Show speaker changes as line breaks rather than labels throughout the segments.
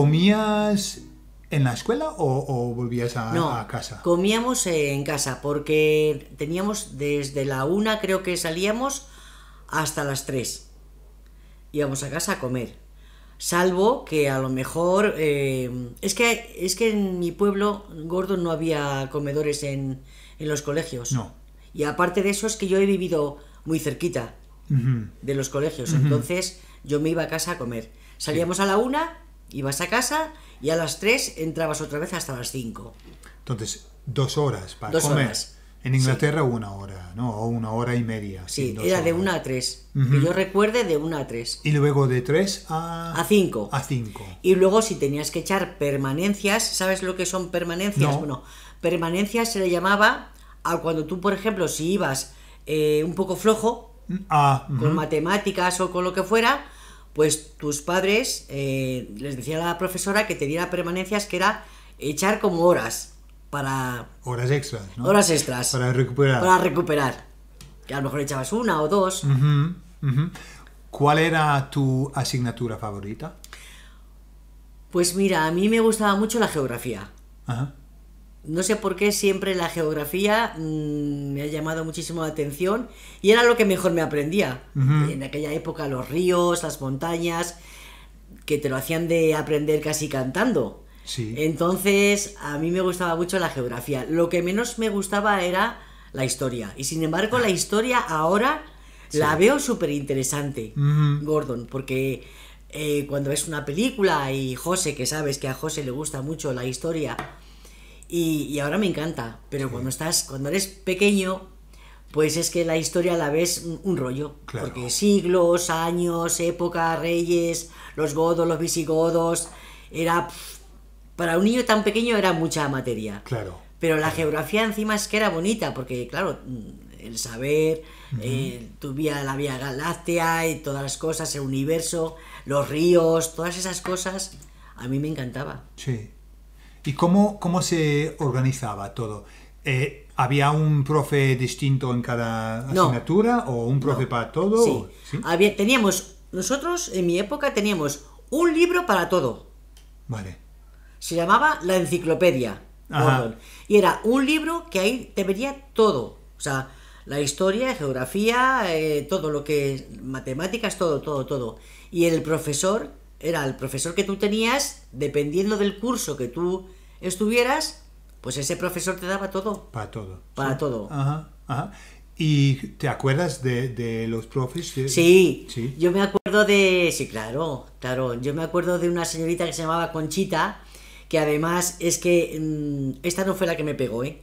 ¿Comías en la escuela o, o volvías a,
No,
a casa?
comíamos en casa porque teníamos desde la una creo que salíamos hasta las tres. Íbamos a casa a comer. Salvo que a lo mejor... eh, es, que, es que en mi pueblo, Gordo, no había comedores en, en los colegios.
No.
Y aparte de eso es que yo he vivido muy cerquita de los colegios. Entonces yo me iba a casa a comer. Salíamos a la una, ibas a casa y a las tres entrabas otra vez hasta las cinco.
Entonces, dos horas para
Dos
comer.
horas.
En Inglaterra una hora, ¿no? O una hora y media.
Sí, era de
horas.
una a tres. Que yo recuerde de una a tres.
Y luego de tres a...
A cinco.
A cinco.
Y luego si tenías que echar permanencias, ¿sabes lo que son permanencias?
No.
Bueno, permanencias se le llamaba a cuando tú, por ejemplo, si ibas eh, un poco flojo,
Ah,
con matemáticas o con lo que fuera, pues tus padres eh, les decía a la profesora que te diera permanencias que era echar como horas para
Horas extras, ¿no?
horas extras
Para recuperar.
para recuperar. Que a lo mejor echabas una o dos.
¿Cuál era tu asignatura favorita?
Pues mira, a mí me gustaba mucho la geografía.
Ajá.
No sé por qué siempre la geografía mm, me ha llamado muchísimo la atención y era lo que mejor me aprendía. En aquella época los ríos, las montañas, que te lo hacían de aprender casi cantando.
Sí.
Entonces, a mí me gustaba mucho la geografía. Lo que menos me gustaba era la historia. Y sin embargo, la historia ahora la veo súper interesante. Gordon, porque eh, cuando ves una película y José, que sabes que a José le gusta mucho la historia, y, y ahora me encanta, pero cuando estás, cuando eres pequeño, pues es que la historia la ves un, un rollo,
Claro.
porque siglos, años, época, reyes, los godos, los visigodos, era para un niño tan pequeño era mucha materia.
Claro.
Pero la geografía encima es que era bonita, porque claro, el saber, eh, tu vía, la vía galáctea y todas las cosas, el universo, los ríos, todas esas cosas, a mí me encantaba.
Sí. ¿Y cómo, cómo se organizaba todo? Eh, ¿Había un profe distinto en cada
No.
asignatura o un profe para todo?
Sí.
¿O- ¿Sí?
Había, teníamos, nosotros en mi época teníamos un libro para todo.
Vale.
Se llamaba La Enciclopedia. Gordon. Y era un libro que ahí te venía todo. O sea, la historia, geografía, eh, todo lo que. matemáticas, todo, todo, todo. Y el profesor era el profesor que tú tenías, dependiendo del curso que tú estuvieras, pues ese profesor te daba todo.
Para todo.
Para
Sí.
todo.
Ajá, ajá. ¿Y te acuerdas de, de los profes? de-
Sí,
Sí.
yo me acuerdo de... Sí, claro, claro. Yo me acuerdo de una señorita que se llamaba Conchita, que además es que... mm, esta no fue la que me pegó, ¿eh?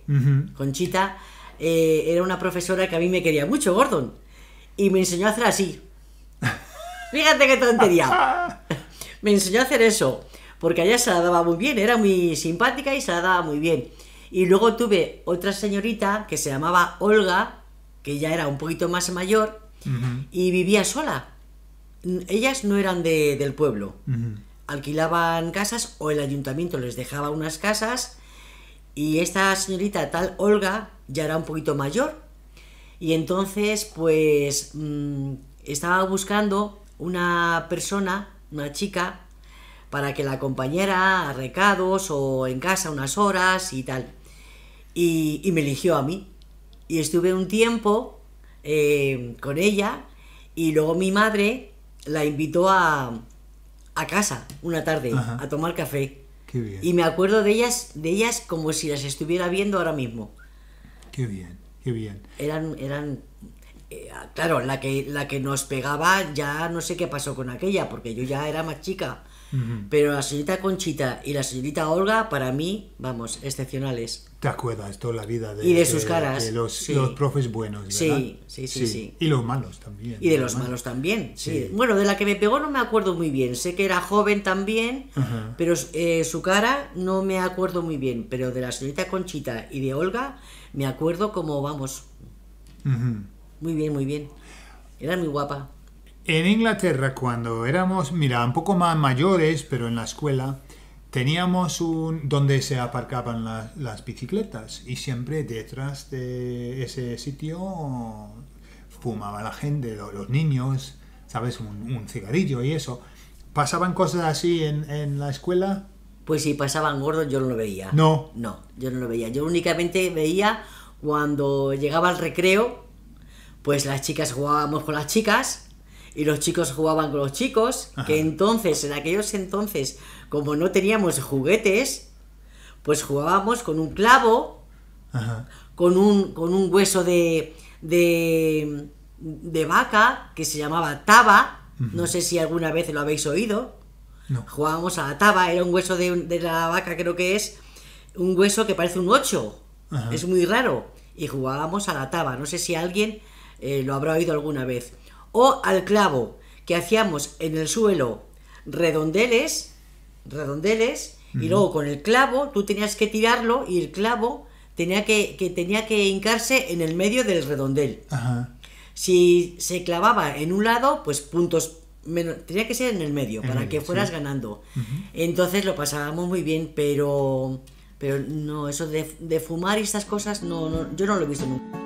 Conchita eh, era una profesora que a mí me quería mucho, Gordon. Y me enseñó a hacer así. Fíjate qué tontería. Me enseñó a hacer eso. Porque a ella se la daba muy bien, era muy simpática y se la daba muy bien. Y luego tuve otra señorita que se llamaba Olga, que ya era un poquito más mayor, y vivía sola. Ellas no eran de- del pueblo. Alquilaban casas o el ayuntamiento les dejaba unas casas y esta señorita tal Olga ya era un poquito mayor y entonces pues mm, estaba buscando una persona, una chica, para que la acompañara a recados o en casa unas horas y tal. Y, y me eligió a mí. Y estuve un tiempo eh, con ella y luego mi madre la invitó a, a casa una tarde
Ajá.
a tomar café.
Qué bien.
Y me acuerdo de ellas, de ellas como si las estuviera viendo ahora mismo.
Qué bien. Qué bien.
Eran, eran, eh, claro, la que, la que nos pegaba ya no sé qué pasó con aquella, porque yo ya era más chica. Pero la señorita Conchita y la señorita Olga, para mí, vamos, excepcionales.
Te acuerdas toda la vida de,
Y de sus caras,
de los,
sí.
los profes buenos, ¿verdad?
Sí, sí, sí, sí.
Y los malos también.
Y de los malos también, sí. Bueno, de la que me pegó no me acuerdo muy bien. Sé que era joven también,
Ajá.
pero eh, su cara no me acuerdo muy bien. Pero de la señorita Conchita y de Olga me acuerdo como, vamos,
Ujú.
Muy bien, muy bien. Era muy guapa.
En Inglaterra, cuando éramos, mira, un poco más mayores, pero en la escuela, teníamos un donde se aparcaban la- las bicicletas y siempre detrás de ese sitio fumaba la gente, lo- los niños, ¿sabes? Un, un cigarrillo y eso. ¿Pasaban cosas así en, en la escuela?
Pues si pasaban gordos yo no lo veía.
No.
No, yo no lo veía. Yo únicamente veía cuando llegaba el recreo, pues las chicas jugábamos con las chicas y los chicos jugaban con los chicos,
Ajá.
que entonces, en aquellos entonces, como no teníamos juguetes, pues jugábamos con un clavo,
Ajá.
con un, con un hueso de, de, de vaca que se llamaba taba. No sé si alguna vez lo habéis oído.
No.
Jugábamos a la taba, era un hueso de, de la vaca, creo que es un hueso que parece un 8.
Ajá.
Es muy raro. Y jugábamos a la taba. No sé si alguien eh, lo habrá oído alguna vez. O al clavo, que hacíamos en el suelo redondeles, redondeles, y luego con el clavo tú tenías que tirarlo y el clavo tenía que, que tenía que hincarse en el medio del redondel.
Ajá.
Si se clavaba en un lado, pues puntos menos, tenía que ser en el medio
En
para
medio,
que fueras
sí.
ganando. Entonces lo pasábamos muy bien, pero pero no eso de, de fumar y estas cosas no, no yo no lo he visto nunca.